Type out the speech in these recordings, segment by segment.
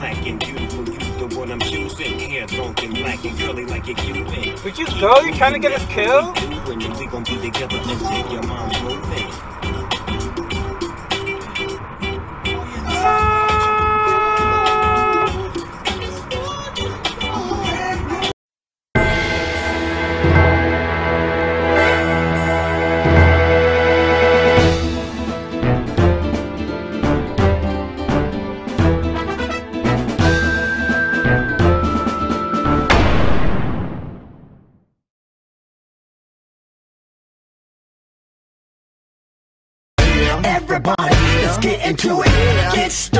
lacking. Beautiful, you the one I'm choosing. Hair long and black and curly like a Cuban. Would you go? You trying to get us killed? We gon' be together your mom's moving. get into it. Get started.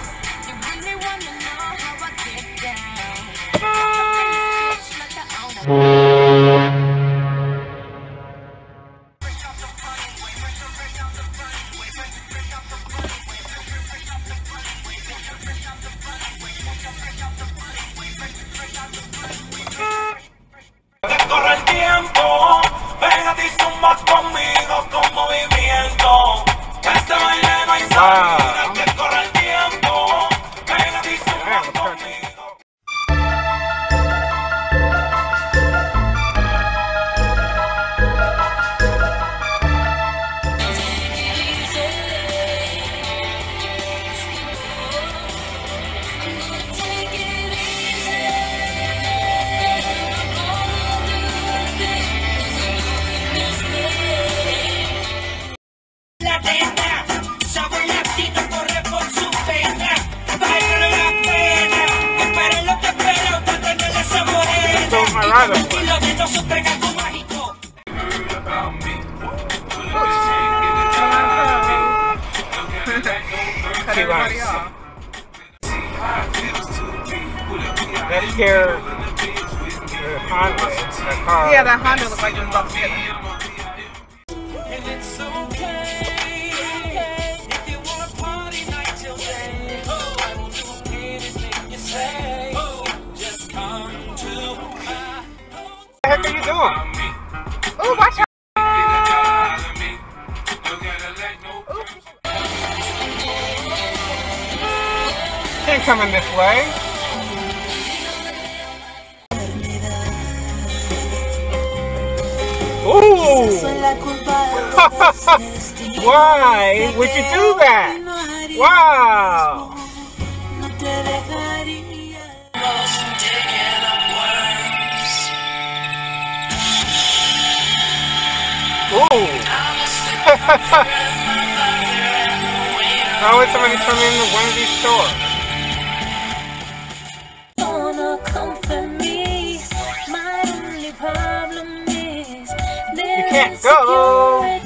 cut everybody off. That scare the Honda, the car. Yeah, that Honda looks like it was about to hit. What the heck are you doing? Oh, watch out. ain't coming this way. Ooh! Why would you do that? Wow! Ooh! How would somebody turn in the Wendy's store? can't go.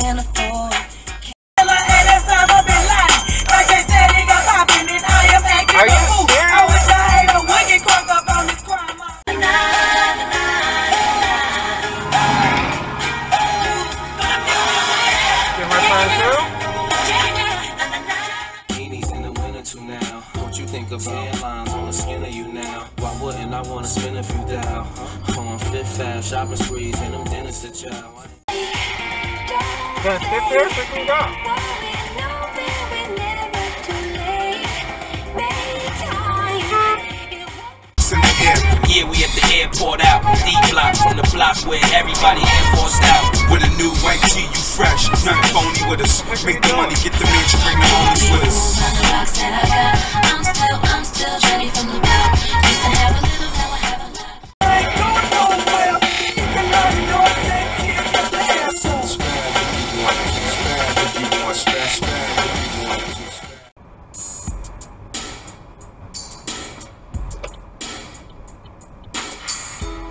That you can't afford. Are you serious? Get my friend too? Beanies in the winter too now. What you think of airlines on the skin of you now? Why wouldn't I wanna spend a few thou? On Fifth Ave, shopping sprees, and them dinners to chow. Gonna sit there so you can go. Yeah, we at the airport out. D block from the block where everybody enforced out. With a new white tee, you fresh. Nothing phony with us. Make the money, get the mansion, bring the homies with us. I'm still, I'm still Jenny from the block.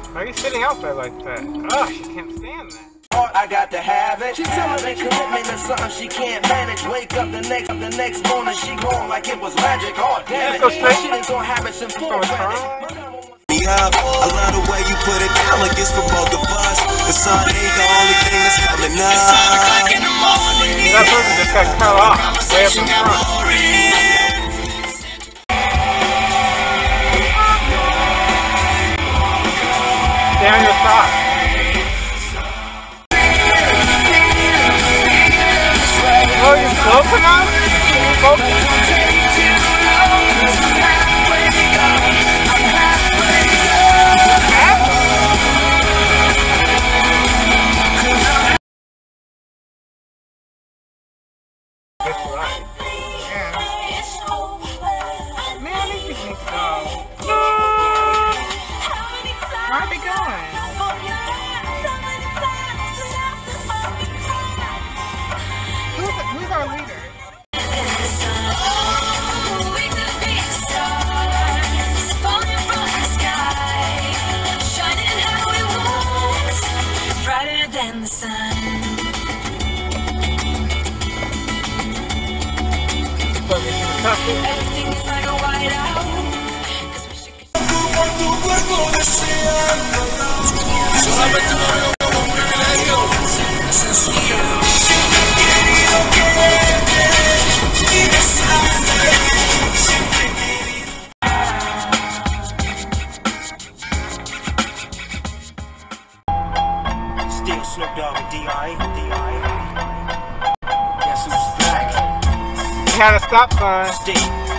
Why are you sitting out there like that? Oh, she can't stand that. I got to have it. She tell me commitment to something she can't manage. Wake up the next the next morning, she going like it was magic. Oh damn it, Go straight. she done gonna have it in full Me up. I love the way you put it down like it's for both of us. The sun ain't the only thing that's coming up. That person just got cut off way up in front. Side. Oh, you floating now? You Snoop Dogg and D.I. D.I. Guess who's back? You had a stop sign. Still.